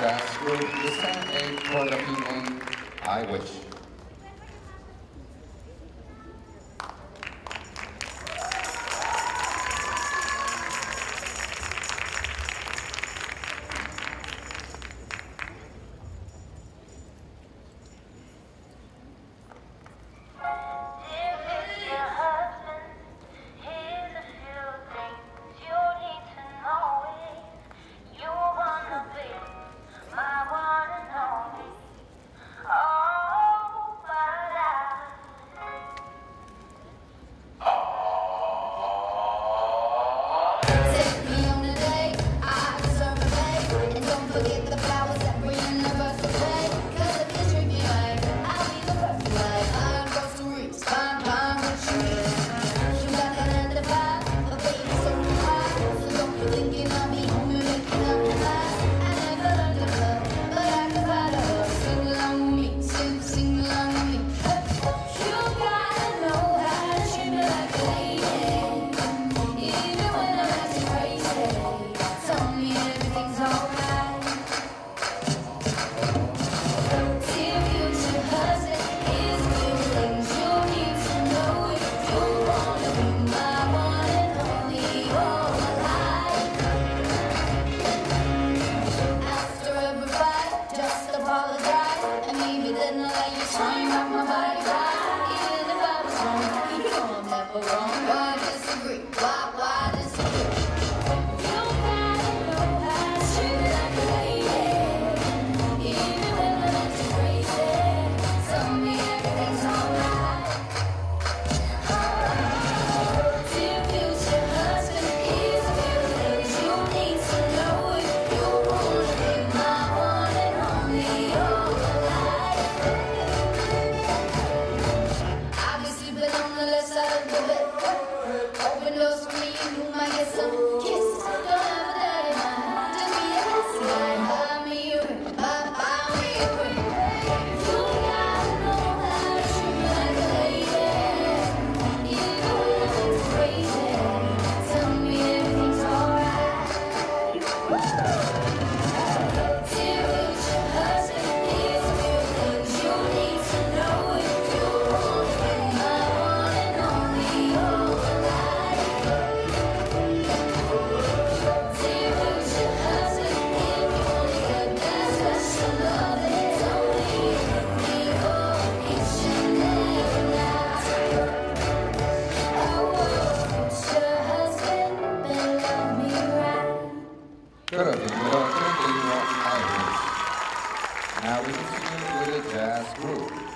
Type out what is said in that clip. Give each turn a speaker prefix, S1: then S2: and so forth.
S1: jazz group, Wish.
S2: Why you rock my body right, even if I was wrong? You know I'm never wrong. Why
S1: Now we continue with a jazz group.